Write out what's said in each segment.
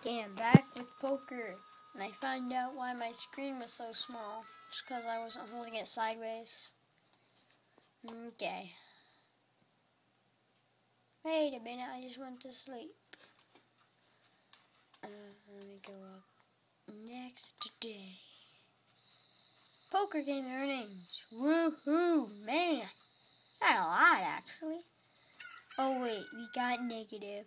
Okay, I'm back with poker, and I found out why my screen was so small. It's because I wasn't holding it sideways. Okay. Wait a minute, I just went to sleep. Uh, let me go up. Next day. Poker game earnings. Woohoo, man. Not a lot, actually. Oh, wait, we got negative.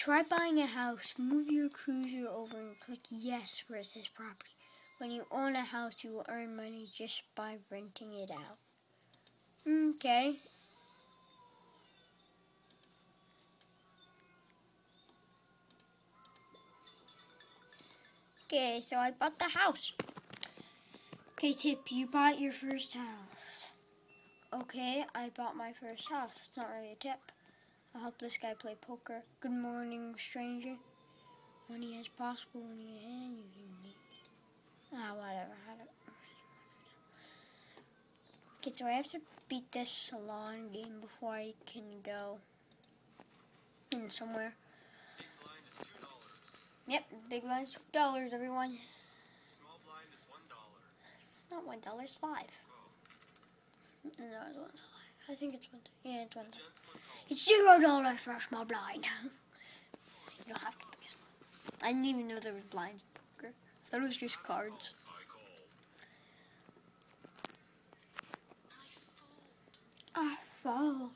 Try buying a house, move your cruiser over and click yes says property. When you own a house, you will earn money just by renting it out. Okay. Okay, so I bought the house. Okay, tip, you bought your first house. Okay, I bought my first house. It's not really a tip. I'll help this guy play poker. Good morning, stranger. Money as possible in your hand, you need. Ah, whatever. Okay, so I have to beat this salon game before I can go in somewhere. Yep, big blind's two dollars, everyone. Small blind is one dollar. It's not one dollar, it's five. No, it's one dollar. I think it's one. Yeah, it's one dollar. It's zero dollars for a small blind. you don't have to small. I didn't even know there was blinds poker. I thought it was just cards. I fold.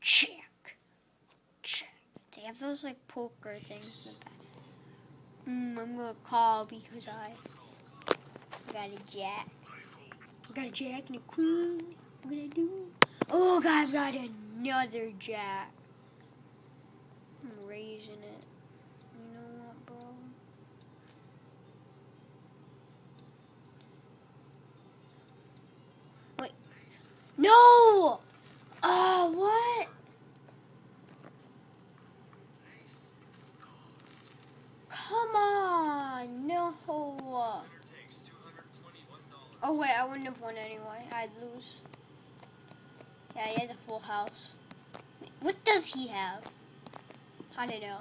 Check. Check. They have those like poker things in the back. Mm, I'm gonna call because I got a jack. I got a jack and a queen. What gonna do? Oh god, I've got another jack. I'm raising it. You know what, bro? Wait. No! Oh, what? Come on, no. Oh wait, I wouldn't have won anyway. I'd lose. Yeah, he has a full house. What does he have? I don't know.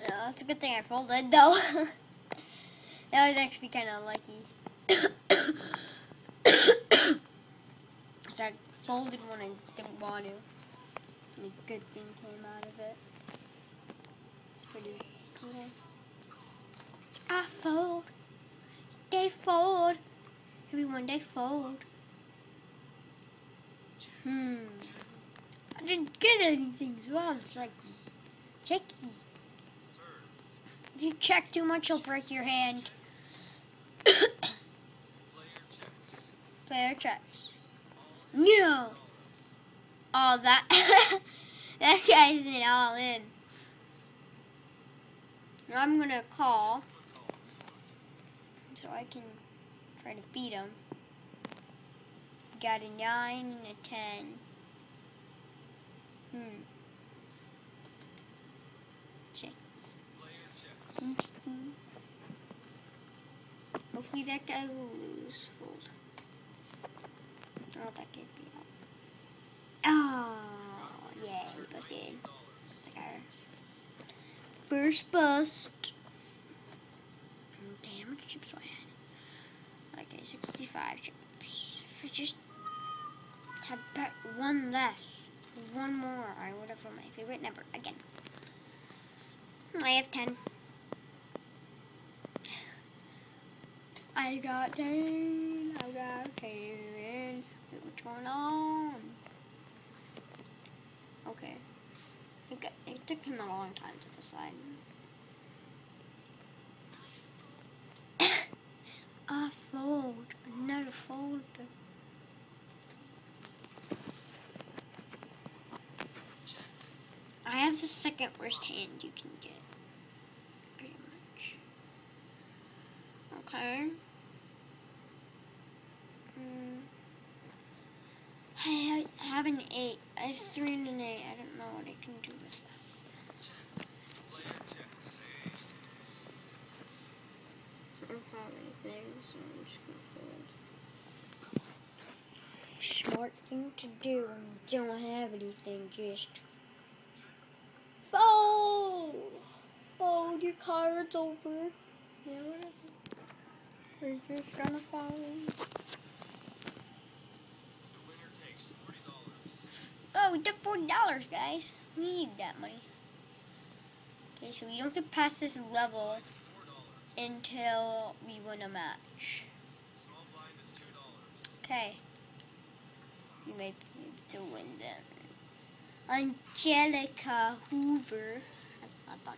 Yeah, that's a good thing I folded though. that was actually kind of lucky. I folded when I didn't want to. And a good thing came out of it. It's pretty cool. I fold. They fold. Everyone, they fold. Hmm. I didn't get anything as well. It's like checky. If you check too much, you'll break your hand. Player checks. Player checks. No. All that that guy's it all in. I'm gonna call so I can try to beat him. Got a nine and a ten. Hmm. Check. Hopefully that guy will lose. Fold. Oh, that could be out. Oh, yeah, he busted. Guy. First bust. Damn, how chips do I had? Okay, 65 chips. If I just had bet one less, one more, I would have won my favorite number again. I have 10. I got 10. I got 10. Wait, What's going on? Um, okay. It, got, it took him a long time to decide. A fold. Another fold. I have the second worst hand you can get. Pretty much. Okay. Mm. I have an eight. I have three and an eight. I don't know what I can do with that. Smart thing to do when you don't have anything, just fold. Fold your cards over. Yeah, whatever. We're just gonna forty dollars. Oh, we took forty dollars, guys. We need that money. Okay, so we don't get past this level until we win a match. Is. Okay. You may be able to win them. Angelica Hoover. That's not fun.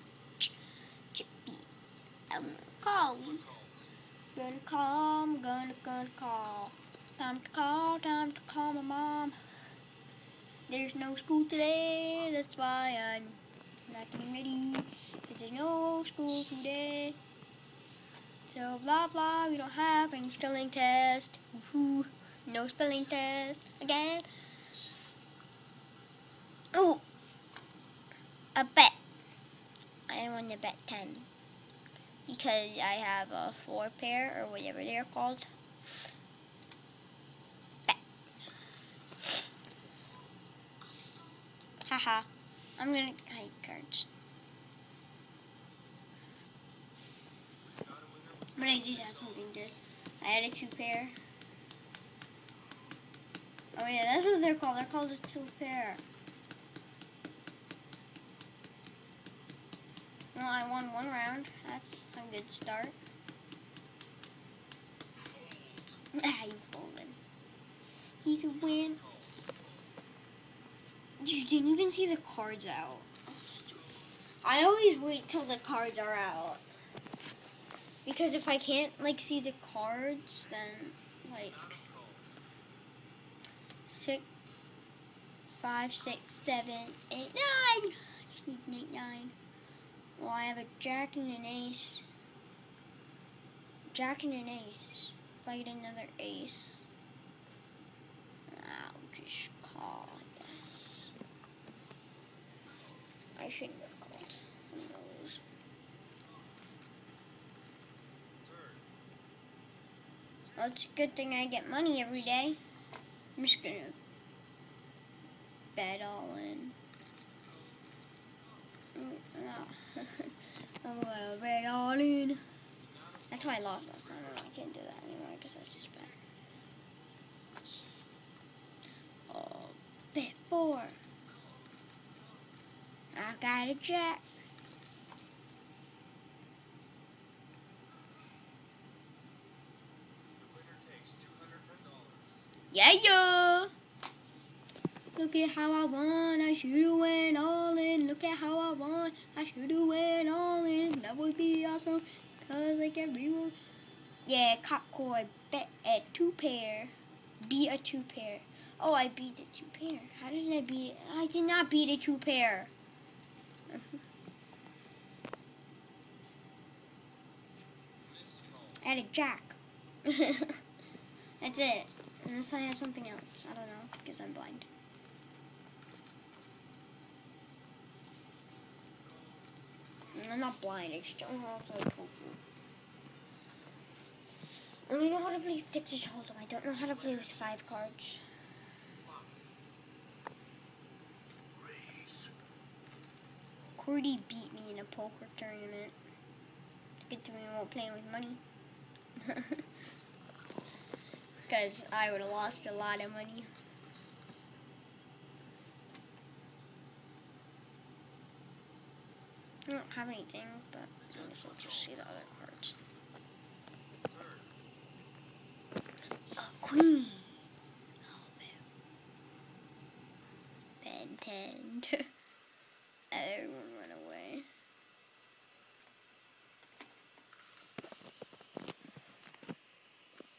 Um, I'm calling. Calls. Gonna call, I'm gonna, gonna call. Time to call, time to call my mom. There's no school today, that's why I'm not getting ready. Cause there's no school today. So blah blah, we don't have any spelling test. Woohoo. No spelling test again. Ooh. A bet. I want to bet 10 because I have a four pair or whatever they're called. Haha. I'm gonna hide cards. But I did have something to. I had a two pair. Oh yeah, that's what they're called. They're called a two pair. Well, I won one round. That's a good start. Ah, you folded. He's a win. You didn't even see the cards out. I always wait till the cards are out. Because if I can't like see the cards, then like six, five, six, seven, eight, nine. Just need eight, nine. I have a jack and an ace. Jack and an ace. If I get another ace, I'll just call. I guess. I shouldn't have called. Who knows? Well, it's a good thing I get money every day. I'm just gonna bet all in. Mm, no. I'm gonna bet all in. That's why I lost last time. I can't do that anymore because that's just bad. Oh, bet four. I got a jack. Yeah, yeah. Look at how I won. I should have went all in. Look at how I won. I should have went all in. That would be awesome. Cause like everyone. Yeah, Cockcord bet a two pair. Beat a two pair. Oh, I beat a two pair. How did I beat it? I did not beat a two pair. Had a jack. That's it. Unless I have something else. I don't know because I'm blind. I'm not blind. I just don't how to. I only know how to play Texas Hold'em. I don't know how to play with five cards. Cordy beat me in a poker tournament. Good thing we won't play with money. Because I would have lost a lot of money. I don't have anything, but I guess I'll just see the other cards. Third. A queen. Oh, man. Ben 10. Everyone run away.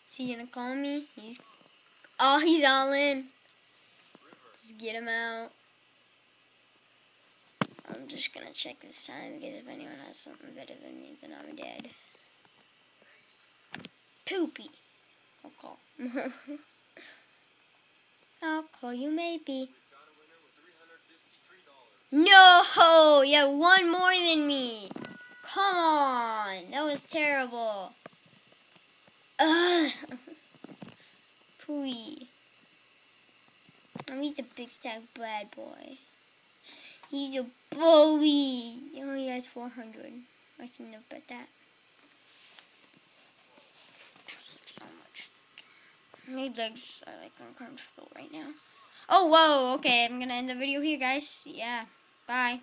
Is he gonna call me? He's. Oh, he's all in. Just get him out. I'm just gonna check this time because if anyone has something better than me, then I'm dead. Poopy. I'll call. I'll call you maybe. No! Have one more than me. Come on. That was terrible. Ugh. Pooey. Oh, he's a big stack bad boy. He's a bully. He has 400. I shouldn't have bet. That was like so much. My legs are like uncomfortable right now. Oh, whoa. Okay, I'm to end the video here, guys. Yeah. Bye.